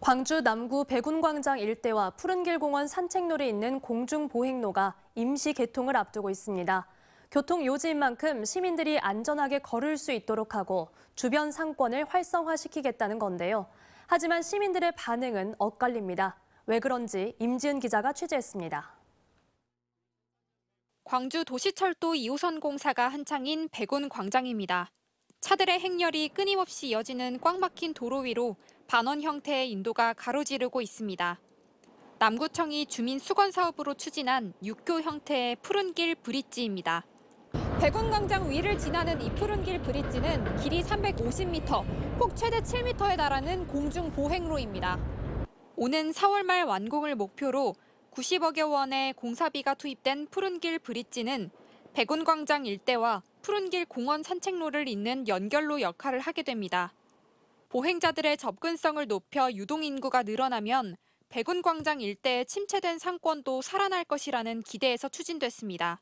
광주 남구 백운광장 일대와 푸른길 공원 산책로를 잇는 공중보행로가 임시 개통을 앞두고 있습니다. 교통 요지인 만큼 시민들이 안전하게 걸을 수 있도록 하고 주변 상권을 활성화시키겠다는 건데요. 하지만 시민들의 반응은 엇갈립니다. 왜 그런지 임지은 기자가 취재했습니다. 광주 도시철도 2호선 공사가 한창인 백운 광장입니다. 차들의 행렬이 끊임없이 이어지는 꽉 막힌 도로 위로 반원 형태의 인도가 가로지르고 있습니다. 남구청이 주민 수건 사업으로 추진한 육교 형태의 푸른길 브릿지입니다. 백운광장 위를 지나는 이 푸른길 브릿지는 길이 350m, 폭 최대 7m에 달하는 공중 보행로입니다. 오는 4월 말 완공을 목표로 90억여 원의 공사비가 투입된 푸른길 브릿지는 백운광장 일대와 푸른길 공원 산책로를 잇는 연결로 역할을 하게 됩니다. 보행자들의 접근성을 높여 유동 인구가 늘어나면 백운광장 일대의 침체된 상권도 살아날 것이라는 기대에서 추진됐습니다.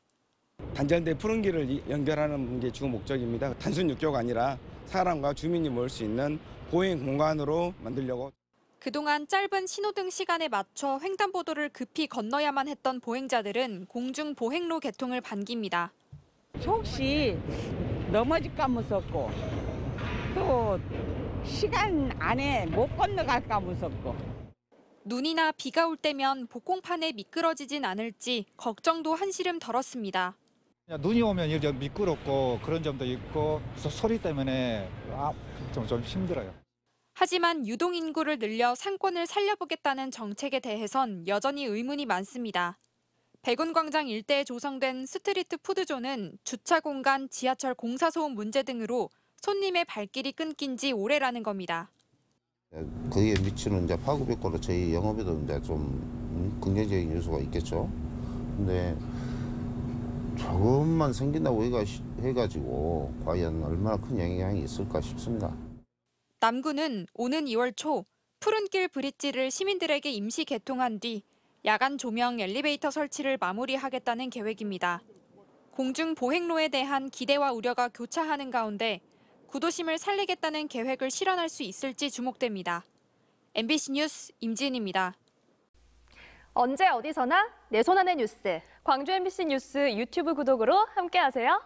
단절된 푸른 길을 이- 연결하는 게 주 목적입니다. 단순 육교가 아니라 사람과 주민이 모일 수 있는 보행 공간으로 만들려고 그동안 짧은 신호등 시간에 맞춰 횡단보도를 급히 건너야만 했던 보행자들은 공중 보행로 개통을 반깁니다. 혹시 넘어질까 무섭고 또 시간 안에 못 건너갈까 무섭고 눈이나 비가 올 때면 복공판에 미끄러지진 않을지 걱정도 한시름 덜었습니다. 눈이 오면 이제 미끄럽고 그런 점도 있고 소- 소리 때문에 아, 좀, 좀 힘들어요. 하지만 유동 인구를 늘려 상권을 살려보겠다는 정책에 대해선 여전히 의문이 많습니다. 백운광장 일대에 조성된 스트리트 푸드존은 주차 공간, 지하철 공사 소음 문제 등으로 손님의 발길이 끊긴 지 오래라는 겁니다. 거기에 미치는 이제 파급 효과로 저희 영업에도 이제 좀 음, 긍정적인 요소가 있겠죠. 근데 조금만 생긴다고 해가, 해가지고 과연 얼마나 큰 영향이 있을까 싶습니다. 남구는 오는 2월 초 푸른길 브릿지를 시민들에게 임시 개통한 뒤 야간 조명 엘리베이터 설치를 마무리하겠다는 계획입니다. 공중 보행로에 대한 기대와 우려가 교차하는 가운데 구도심을 살리겠다는 계획을 실현할 수 있을지 주목됩니다. MBC 뉴스 임지은입니다. 언제 어디서나 내 손 안의 뉴스. 광주 MBC 뉴스 유튜브 구독으로 함께하세요.